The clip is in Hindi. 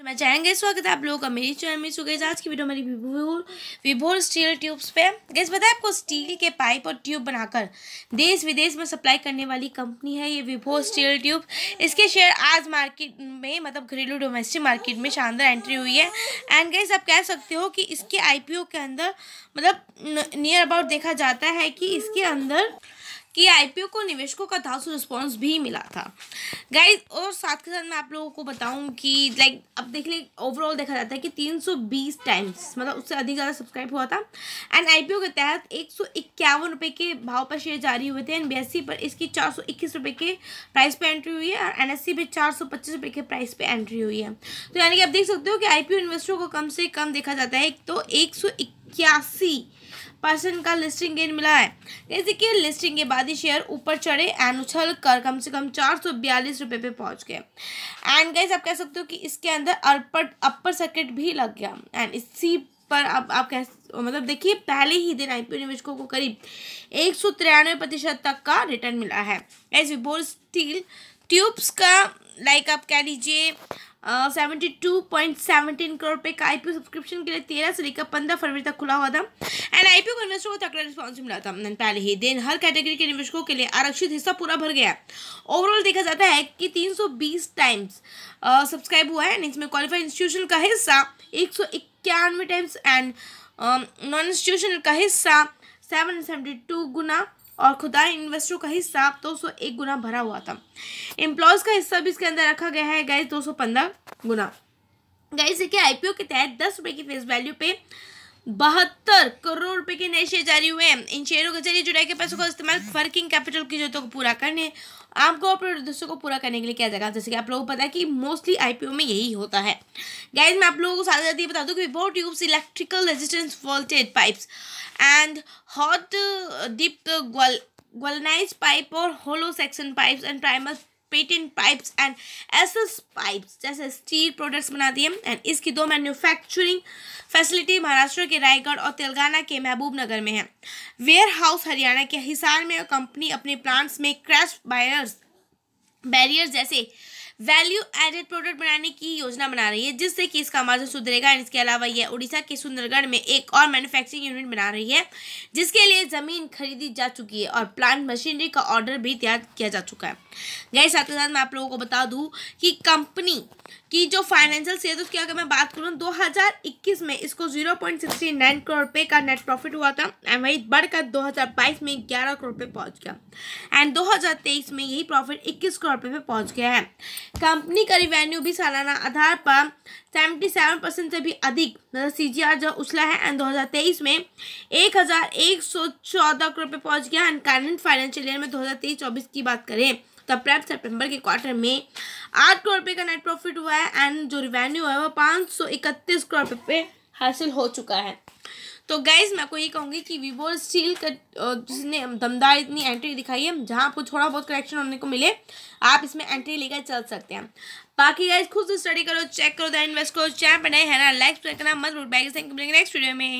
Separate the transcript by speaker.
Speaker 1: तो मैं चाहेंगे स्वागत है आप लोगों का मेरी चैनल में। सो आज की वीडियो मेरी विभोर विभोर स्टील ट्यूब्स पे गैस है आपको स्टील के पाइप और ट्यूब बनाकर देश विदेश में सप्लाई करने वाली कंपनी है ये विभोर स्टील ट्यूब इसके शेयर आज मार्केट में मतलब घरेलू डोमेस्टिक मार्केट में शानदार एंट्री हुई है। एंड गैस आप कह सकते हो कि इसके आईपीओ के अंदर मतलब नियर अबाउट देखा जाता है कि इसके अंदर कि आईपीओ को निवेशकों का धासु रिस्पांस भी मिला था। गाइज़ और साथ के साथ मैं आप लोगों को बताऊँ कि लाइक अब देख ले ओवरऑल देखा जाता है कि 320 टाइम्स मतलब उससे अधिक ज़्यादा सब्सक्राइब हुआ था। एंड आईपीओ के तहत एक सौ के भाव पर शेयर जारी हुए थे। एंड बी पर इसकी चार सौ इक्कीस रुपये के प्राइस पे एंट्री हुई है और एन एस चार रुपये के प्राइस पे एंट्री हुई है। तो यानी कि आप देख सकते हो कि आईपीओ इन्वेस्टरों को कम से कम देखा जाता है तो एक सौ इक्यासी परसेंट का लिस्टिंग गेन मिला है। जैसे कि लिस्टिंग के बाद ही शेयर ऊपर चढ़े एंड उछल कर कम से कम चार सौ बयालीस रुपये पे पहुँच गए। एंड गाइज़ आप कह सकते हो कि इसके अंदर अपर अपर सर्किट भी लग गया। एंड इसी पर अब आप कह मतलब देखिए, पहले ही दिन आई निवेशकों को करीब एक सौ तिरानवे प्रतिशत तक का रिटर्न मिला है। एज विबोर स्टील ट्यूब्स का लाइक आप कह लीजिए seventy two point seventeen crore रुपये का आईपीओ सब्सक्रिप्शन के लिए तेरह से लेकर पंद्रह फरवरी तक खुला हुआ था। एंड आईपीओ को इन्वेस्टरों को तकड़ा रिस्पॉन्स मिला था। पहले ही दिन हर कैटेगरी के निवेशकों के लिए आरक्षित हिस्सा पूरा भर गया। ओवरऑल देखा जाता है कि तीन सौ बीस टाइम्स सब्सक्राइब हुआ है। इसमें क्वालिफाइड इंस्टीट्यूशन का हिस्सा एक सौ इक्यानवे टाइम्स एंड नॉन इंस्टीट्यूशनल का हिस्सा सेवन सेवेंटी टू गुना और खुदा इन्वेस्टरों का हिस्सा दो सौ एक गुना भरा हुआ था। एम्प्लॉयज़ का हिस्सा भी इसके अंदर रखा गया है। गैस दो सौ पंद्रह गुना। गैस देखिए आईपीओ के तहत दस रुपये की फेस वैल्यू पे बहत्तर करोड़ रुपए के नए शेयर जारी हुए हैं। इन शेयरों के ज़रिए जुड़ाई के पैसों का इस्तेमाल वर्किंग कैपिटल की जरूरतों को पूरा करने आपको अपने उद्देश्यों को पूरा करने के लिए किया जाएगा। जैसे कि आप लोगों को पता है कि मोस्टली आईपीओ में यही होता है। गैस मैं आप लोगों को साथ साथ ये बता दूँ कि Vibhor tubes electrical resistance voltage pipes and hot dip galvanise pipe और hollow section pipes and primer patent pipes and SS pipes जैसे स्टील प्रोडक्ट्स बनाती है। एंड इसकी दो मैन्युफैक्चरिंग फैसिलिटी महाराष्ट्र के रायगढ़ और तेलंगाना के महबूब नगर में है। वेयर हाउस हरियाणा के हिसार में कंपनी अपने प्लांट्स में क्रैश बायर्स बैरियर्स जैसे वैल्यू एडेड प्रोडक्ट बनाने की योजना बना रही है, जिससे कि इसका मार्जिन सुधरेगा। इसके अलावा यह उड़ीसा के सुंदरगढ़ में एक और मैन्युफैक्चरिंग यूनिट बना रही है, जिसके लिए ज़मीन खरीदी जा चुकी है और प्लांट मशीनरी का ऑर्डर भी तैयार किया जा चुका है। गए साथ ही साथ मैं आप लोगों को बता दूँ कि कंपनी की जो फाइनेंशियल से उसकी अगर मैं बात करूँ, दो हज़ार इक्कीस में इसको zero point sixty nine crore रुपये का नेट प्रॉफिट हुआ था एंड वही बढ़कर दो हज़ार बाईस में ग्यारह करोड़ रुपये पहुँच गया। एंड दो हज़ार तेईस में यही प्रॉफिट इक्कीस करोड़ रुपये पे पहुँच गया है। कंपनी का रिवेन्यू भी सालाना आधार पर सेवेंटी सेवन परसेंट से भी अधिक। मतलब सी जी आर जो उछला है एंड दो हज़ार तेईस में एक हज़ार एक सौ चौदह करोड़ रुपये पहुँच गया एंड करंट फाइनेंशियल ईयर में दो हज़ार तेईस चौबीस की बात करें तो अप्रैल सितंबर के क्वार्टर में आठ करोड़ रुपये का नेट प्रॉफिट हुआ है। एंड जो रिवेन्यू है वो पाँच सौ इकतीस करोड़ रुपये हासिल हो चुका है। तो गाइज़ मैं आपको ये कहूँगी कि वीवो स्टील का जिसने दमदार इतनी एंट्री दिखाई है, जहाँ आपको थोड़ा बहुत करेक्शन होने को मिले, आप इसमें एंट्री लेकर चल सकते हैं। बाकी गाइज़ खुद से स्टडी करो चेक करो दैन इन्वेस्ट करो चैनल पर नए है ना लाइक करना मत बैग नेक्स्ट वीडियो में।